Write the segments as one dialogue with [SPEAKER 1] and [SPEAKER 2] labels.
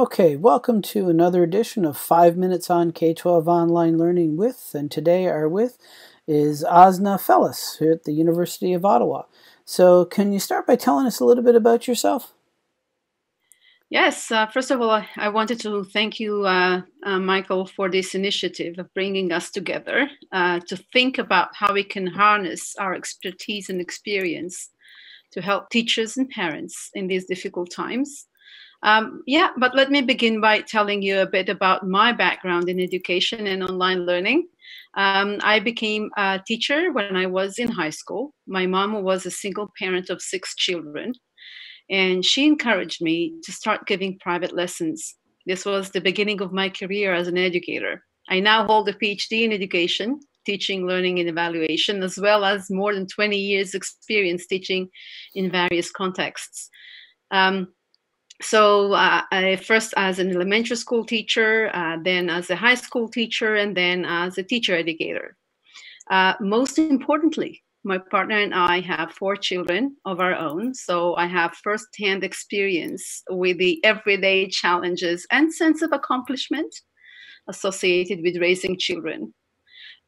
[SPEAKER 1] Okay, welcome to another edition of 5 Minutes on K-12 Online Learning with, and today our with is Osnat Fellus here at the University of Ottawa. So can you start by telling us a little bit about yourself?
[SPEAKER 2] Yes, uh, first of all, I wanted to thank you, uh, uh, Michael, for this initiative of bringing us together uh, to think about how we can harness our expertise and experience to help teachers and parents in these difficult times. Um, yeah, but let me begin by telling you a bit about my background in education and online learning. Um, I became a teacher when I was in high school. My mom was a single parent of six children and she encouraged me to start giving private lessons. This was the beginning of my career as an educator. I now hold a PhD in education, teaching, learning, and evaluation, as well as more than 20 years' experience teaching in various contexts. Um, so, uh, I first as an elementary school teacher, uh, then as a high school teacher, and then as a teacher educator. Uh, most importantly, my partner and I have four children of our own, so I have firsthand experience with the everyday challenges and sense of accomplishment associated with raising children.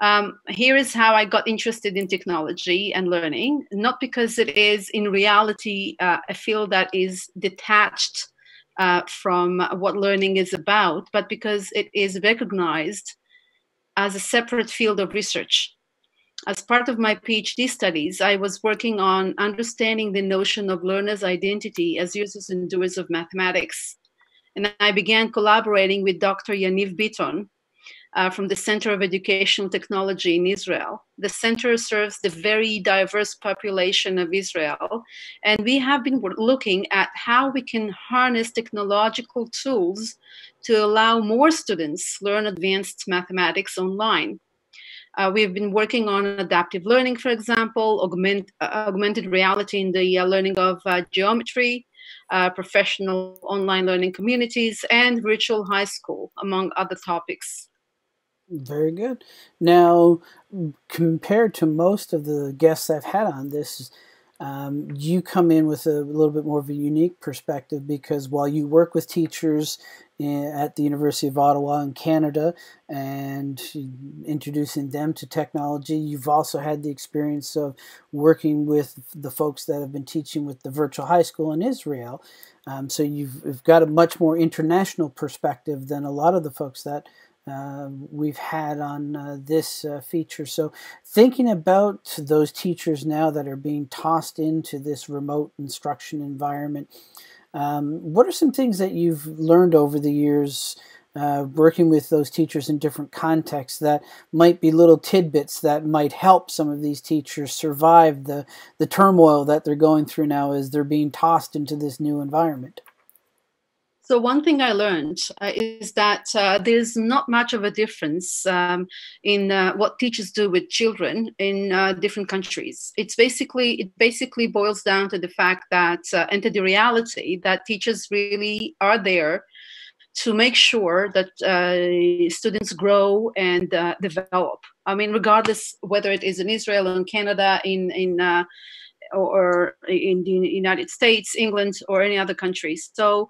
[SPEAKER 2] Um, here is how I got interested in technology and learning, not because it is in reality uh, a field that is detached uh, from what learning is about, but because it is recognized as a separate field of research as part of my PhD studies, I was working on understanding the notion of learners' identity as users and doers of mathematics. And I began collaborating with Dr. Yaniv Bitton uh, from the Center of Educational Technology in Israel. The center serves the very diverse population of Israel, and we have been looking at how we can harness technological tools to allow more students learn advanced mathematics online. Uh, we've been working on adaptive learning, for example, augment, uh, augmented reality in the uh, learning of uh, geometry, uh, professional online learning communities, and virtual high school, among other topics.
[SPEAKER 1] Very good. Now, compared to most of the guests I've had on this, um, you come in with a little bit more of a unique perspective because while you work with teachers in, at the University of Ottawa in Canada and introducing them to technology, you've also had the experience of working with the folks that have been teaching with the virtual high school in Israel. Um, so you've, you've got a much more international perspective than a lot of the folks that uh, we've had on uh, this uh, feature. So, thinking about those teachers now that are being tossed into this remote instruction environment, um, what are some things that you've learned over the years? Uh, working with those teachers in different contexts that might be little tidbits that might help some of these teachers survive the, the turmoil that they're going through now as they're being tossed into this new environment.
[SPEAKER 2] So one thing I learned uh, is that uh, there's not much of a difference um, in uh, what teachers do with children in uh, different countries. It's basically it basically boils down to the fact that uh, and to the reality that teachers really are there to make sure that uh, students grow and develop. I mean, regardless whether it is in Israel, in Canada, in in or in the United States, England, or any other countries. So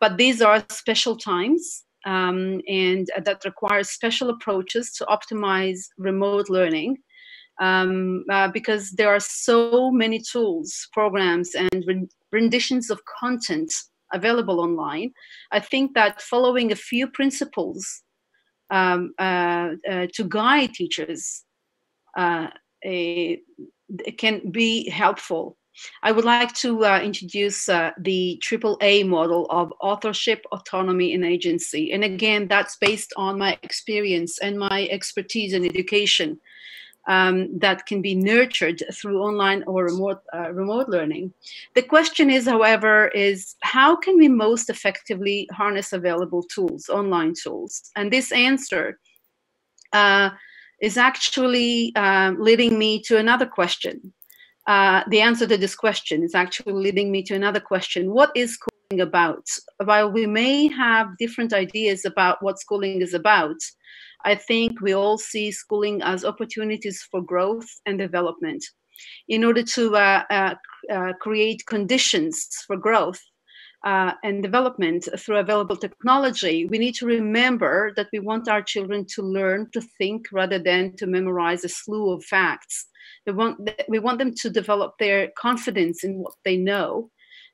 [SPEAKER 2] but these are special times um, and that requires special approaches to optimize remote learning um, uh, because there are so many tools, programs, and renditions of content available online. I think that following a few principles um, uh, uh, to guide teachers uh, a, can be helpful I would like to uh, introduce uh, the AAA model of authorship, autonomy, and agency. And again, that's based on my experience and my expertise in education um, that can be nurtured through online or remote, uh, remote learning. The question is, however, is how can we most effectively harness available tools, online tools? And this answer uh, is actually uh, leading me to another question uh, the answer to this question is actually leading me to another question. What is schooling about? While we may have different ideas about what schooling is about, I think we all see schooling as opportunities for growth and development. In order to uh, uh, uh create conditions for growth, uh, and development through available technology, we need to remember that we want our children to learn to think rather than to memorize a slew of facts. We want, we want them to develop their confidence in what they know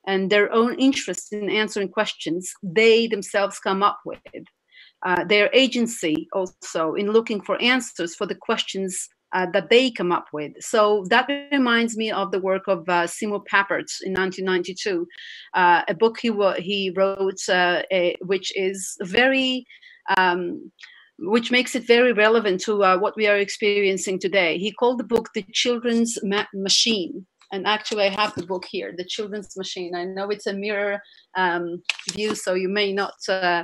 [SPEAKER 2] and their own interest in answering questions they themselves come up with. Uh, their agency also in looking for answers for the questions uh, that they come up with. So that reminds me of the work of uh, Seymour Papert in 1992, uh, a book he, he wrote, uh, a, which is very um, which makes it very relevant to uh, what we are experiencing today. He called the book The Children's Ma- Machine. And actually, I have the book here, The Children's Machine. I know it's a mirror um, view, so you may not uh,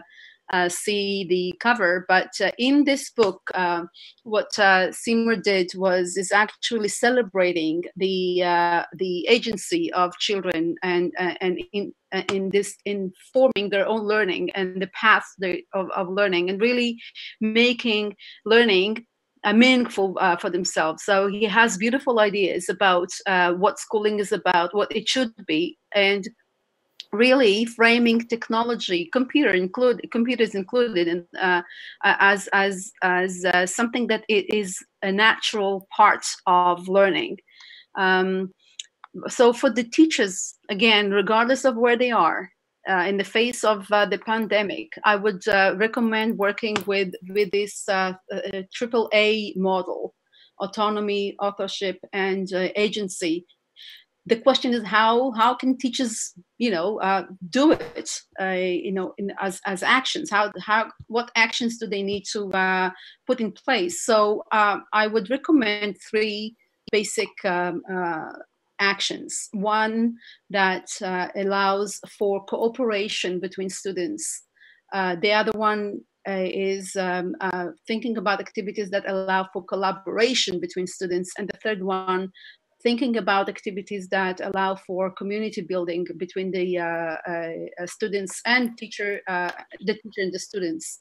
[SPEAKER 2] uh, see the cover. But uh, in this book, uh, what Seymour did was is actually celebrating the uh, the agency of children and uh, and in in this in forming their own learning and the path of, of learning and really making learning uh, meaningful uh, for themselves. So he has beautiful ideas about uh, what schooling is about, what it should be, and really framing technology, computer include computers included, in, uh, as as as uh, something that it is a natural part of learning. Um, so for the teachers, again, regardless of where they are, uh, in the face of uh, the pandemic, I would uh, recommend working with with this uh, triple A model: autonomy, authorship, and agency the question is how how can teachers you know uh, do it uh, you know in, as as actions? How how what actions do they need to uh, put in place? So um, i would recommend three basic um, uh, actions. One that uh, allows for cooperation between students. Uh, the other one is um, thinking about activities that allow for collaboration between students. And the third one thinking about activities that allow for community building between the uh, uh, students and teacher, uh, the teacher and the students.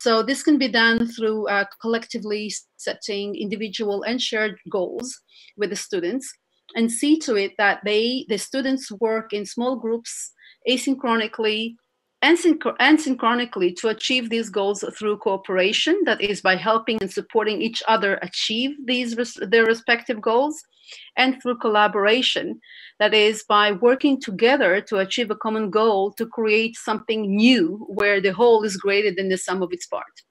[SPEAKER 2] So this can be done through uh, collectively setting individual and shared goals with the students and see to it that they, the students work in small groups asynchronically and, synchronically to achieve these goals through cooperation that is by helping and supporting each other achieve these res- their respective goals and through collaboration that is by working together to achieve a common goal to create something new where the whole is greater than the sum of its parts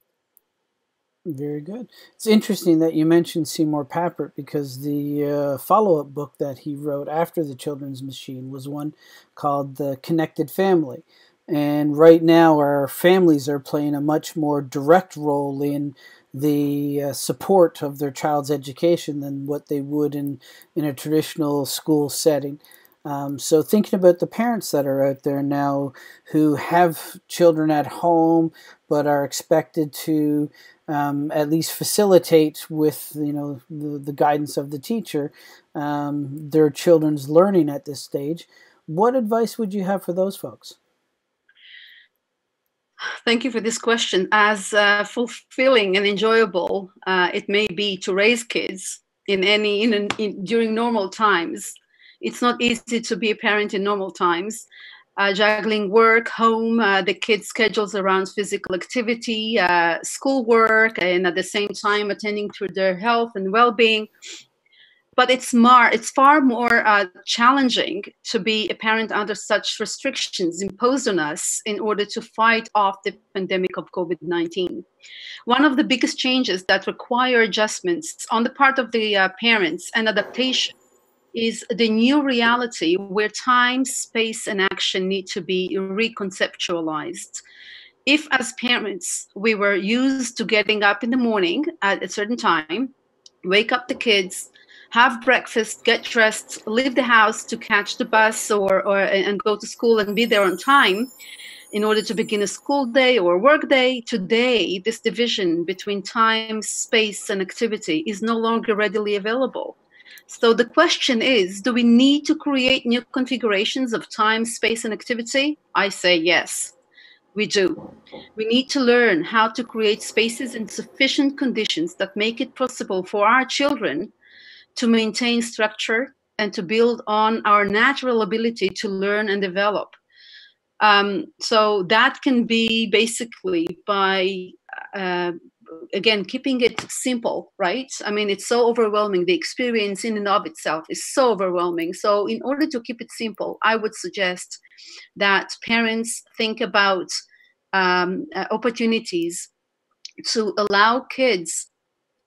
[SPEAKER 1] very good. It's interesting that you mentioned Seymour Papert because the uh, follow up book that he wrote after The Children's Machine was one called The Connected Family. And right now, our families are playing a much more direct role in the uh, support of their child's education than what they would in, in a traditional school setting. Um, so, thinking about the parents that are out there now who have children at home but are expected to um, at least facilitate with you know the, the guidance of the teacher um, their children's learning at this stage, what advice would you have for those folks?
[SPEAKER 2] Thank you for this question. As uh, fulfilling and enjoyable uh, it may be to raise kids in any in, in, during normal times, it's not easy to be a parent in normal times. Uh, juggling work, home, uh, the kids' schedules around physical activity, uh, schoolwork, and at the same time attending to their health and well-being but it's more it's far more uh, challenging to be a parent under such restrictions imposed on us in order to fight off the pandemic of covid-19 one of the biggest changes that require adjustments on the part of the uh, parents and adaptation is the new reality where time space and action need to be reconceptualized. If as parents we were used to getting up in the morning at a certain time wake up the kids have breakfast, get dressed, leave the house to catch the bus or, or and go to school and be there on time in order to begin a school day or work day. Today, this division between time, space, and activity is no longer readily available. So the question is do we need to create new configurations of time, space, and activity? I say yes. We do. We need to learn how to create spaces in sufficient conditions that make it possible for our children to maintain structure and to build on our natural ability to learn and develop. Um, so that can be basically by uh, again keeping it simple right? I mean it's so overwhelming. The experience in and of itself is so overwhelming. So in order to keep it simple i would suggest that parents think about um, uh, opportunities to allow kids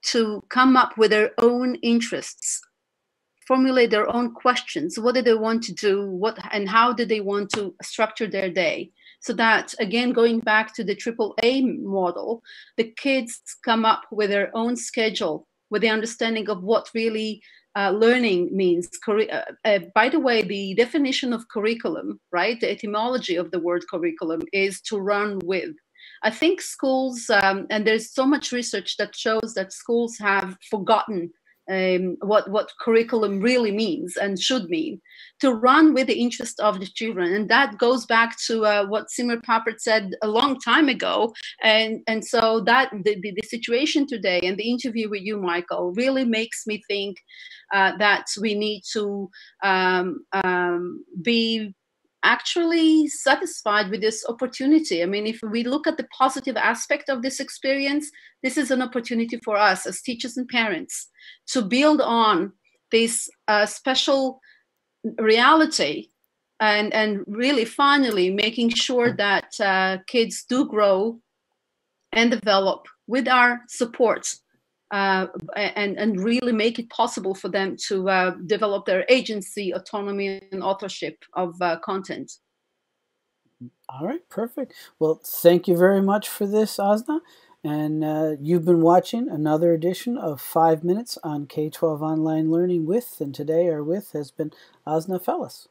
[SPEAKER 2] to come up with their own interests formulate their own questions what do they want to do what and how do they want to structure their day so that again going back to the triple a model the kids come up with their own schedule with the understanding of what really uh, learning means. Uh, uh, by the way, the definition of curriculum, right, the etymology of the word curriculum is to run with. I think schools, um, and there's so much research that shows that schools have forgotten um, what what curriculum really means and should mean to run with the interest of the children. And that goes back to uh, what Seymour Papert said a long time ago. And and so that the, the, the, situation today and the interview with you Michael really makes me think uh, that we need to um, um, be actually satisfied with this opportunity. I mean, if we look at the positive aspect of this experience, this is an opportunity for us as teachers and parents to build on this uh, special reality and, and really finally making sure that uh, kids do grow and develop with our support uh, and, and really make it possible for them to uh, develop their agency, autonomy, and authorship of uh, content.
[SPEAKER 1] All right, perfect. Well, thank you very much for this, Osnat. And uh, you've been watching another edition of Five Minutes on K 12 Online Learning with, and today our with has been Osnat Fellus.